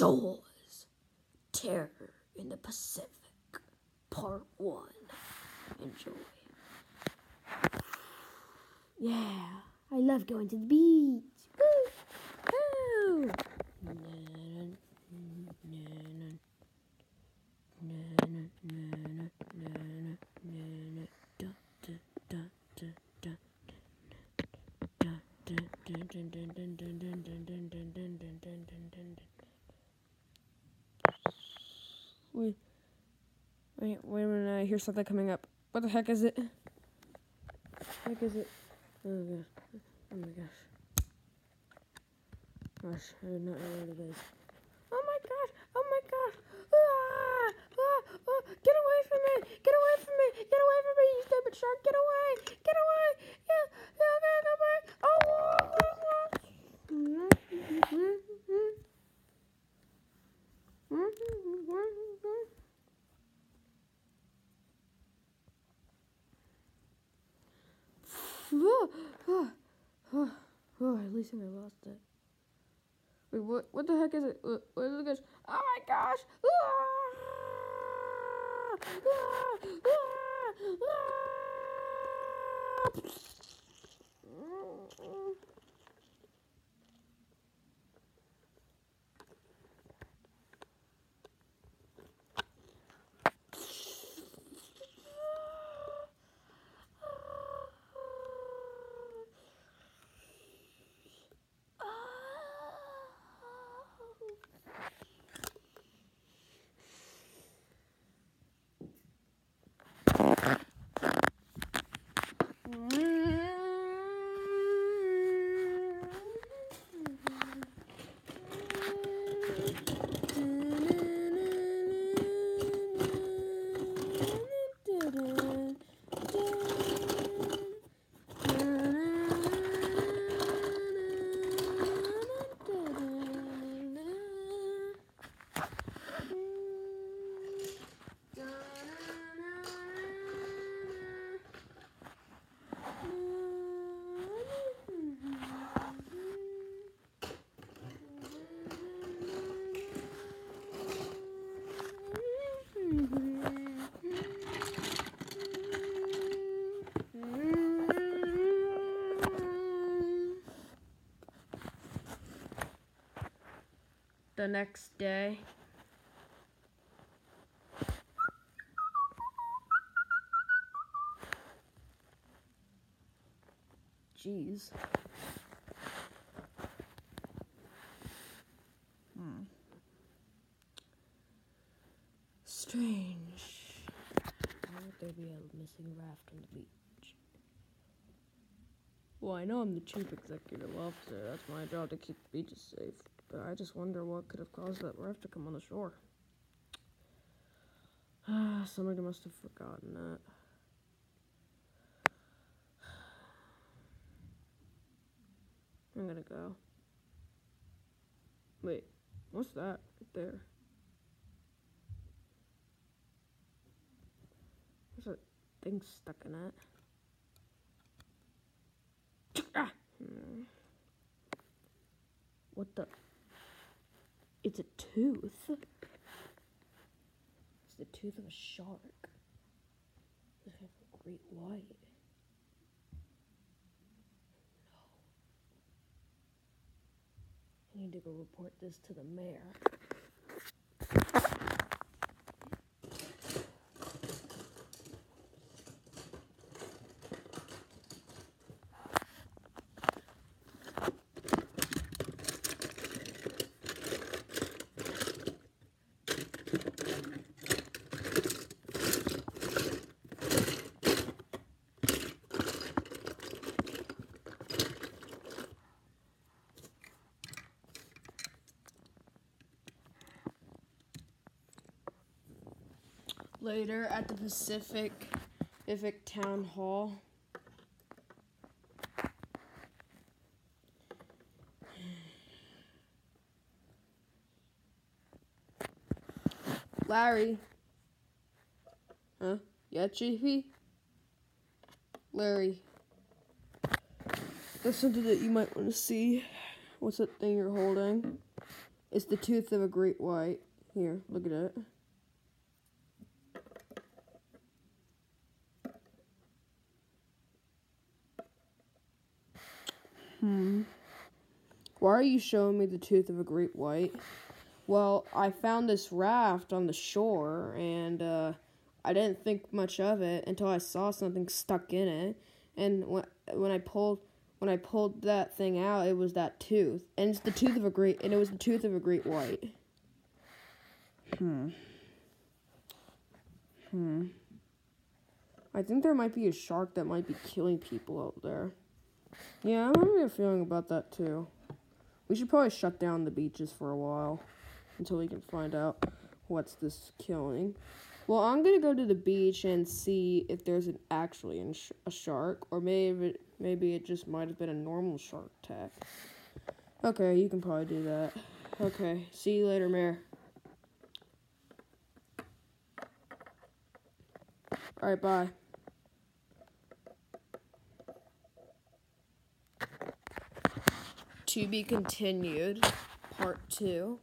Jaws Terror in the Pacific, Part 1. Enjoy. Yeah, I love going to the beach. Woo! Woo! Minute. I hear something coming up. What the heck is it? What is it? Oh gosh. Oh my gosh. Gosh, I did not know what it is. Oh my gosh! Ah! Ah! Ah! Get away from me! Get away from me! Get away from me, you stupid shark! Get away! Get away! Yeah! Yeah! Okay, come back! Oh! Oh, oh, oh, at least I lost it. Wait, what? What the heck is it? What, what is it? Oh my gosh! Ah! Ah! Ah! Mm-hmm. The next day. Jeez. Hmm. Strange. Why would there be a raft on the beach? Well, I know I'm the chief executive officer. That's my job to keep the beaches safe. But I just wonder what could have caused that raft to come on the shore. Ah, somebody must have forgotten that. I'm gonna go. Wait, what's that right there? There's a thing stuck in it. Ah! What the? It's a tooth. It's the tooth of a shark. It's a great white. I need to go report this to the mayor. Later at the Pacific Pacific Town Hall. Larry. Huh? Yeah, Chiefy? Larry. There's something that you might want to see. What's that thing you're holding? It's the tooth of a great white. Here, look at it. Hmm. Why are you showing me the tooth of a great white? Well, I found this raft on the shore and uh, I didn't think much of it until I saw something stuck in it. And when, when I pulled when I pulled that thing out, it was that tooth. And it's the tooth of a great and it was the tooth of a great white. Hmm. Hmm. I think there might be a shark that might be killing people out there. Yeah, I'm having a feeling about that too. We should probably shut down the beaches for a while until we can find out what's this killing. Well, I'm gonna go to the beach and see if there's an actually a shark, or maybe it, maybe it just might have been a normal shark attack. Okay, you can probably do that. Okay, see you later, Mayor. All right, bye. To be continued, part two.